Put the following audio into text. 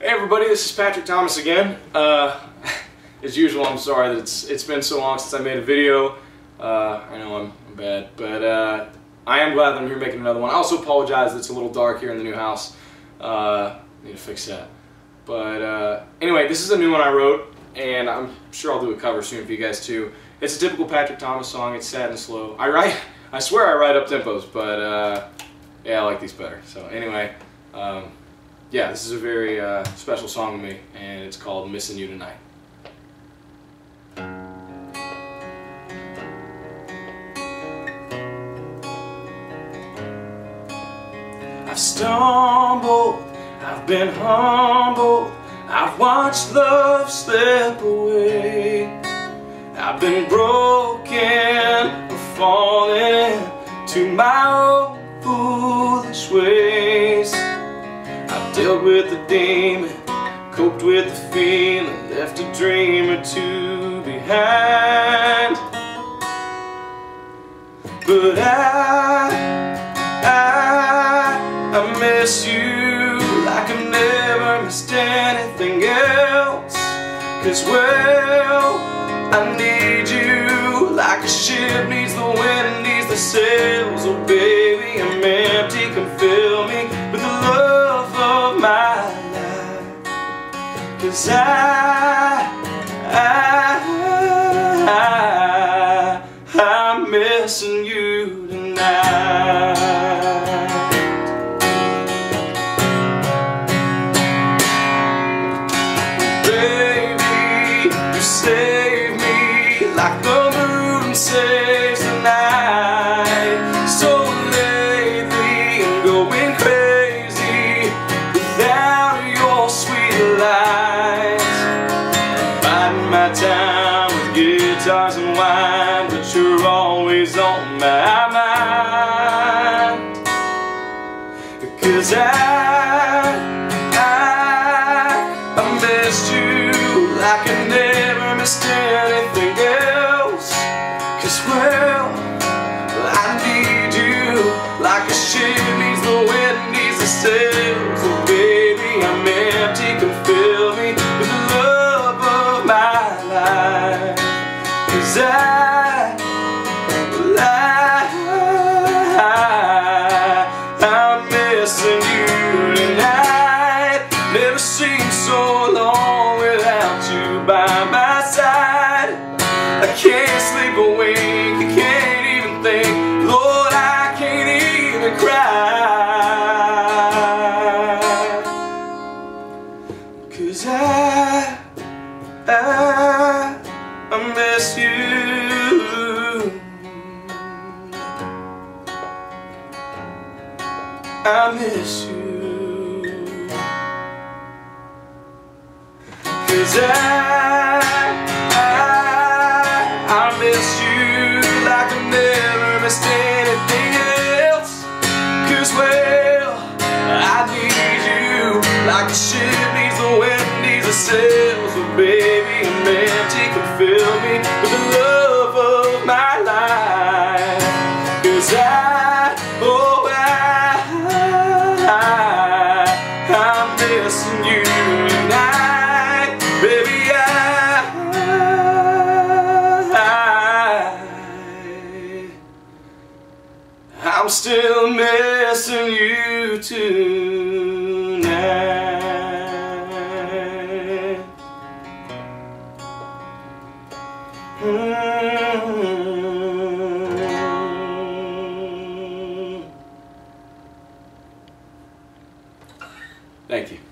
Hey everybody, this is Patrick Thomas again. Uh, as usual, I'm sorry that it's it's been so long since I made a video. Uh, I know I'm, I'm bad, but uh, I am glad that I'm here making another one. I also apologize that it's a little dark here in the new house. Uh, need to fix that. But uh, anyway, this is a new one I wrote, and I'm sure I'll do a cover soon for you guys too. It's a typical Patrick Thomas song. It's sad and slow. I write, I swear I write up tempos, but uh, yeah, I like these better. So anyway. Um, yeah, this is a very uh, special song to me, and it's called Missing You Tonight. I've stumbled, I've been humbled, I've watched love slip away. I've been broken, falling to my own foolish ways. Dealt with the demon, coped with the feeling, left a dream or two behind. But I, I, I miss you like I've never missed anything else. Cause well, I need you like a ship needs the wind, needs the sails. Cause I, I, I, I'm missing you tonight. Baby, you save me like the moon saves the night. So lately I'm going crazy without your sweet light. Time with guitars and wine, but you're always on my mind. Cause I, I, I missed you like I never missed anything else. Cause well, I need you like a ship I can't sleep awake, I can't even think. Lord, I can't even cry. Cause I, I, I miss you. I miss you. Cause I, Miss you like I never missed anything else. Cause well, I need you like a ship needs the wind, needs the sails. Oh baby, I'm empty, can fill me I'm still missing you tonight. Mm. Thank you.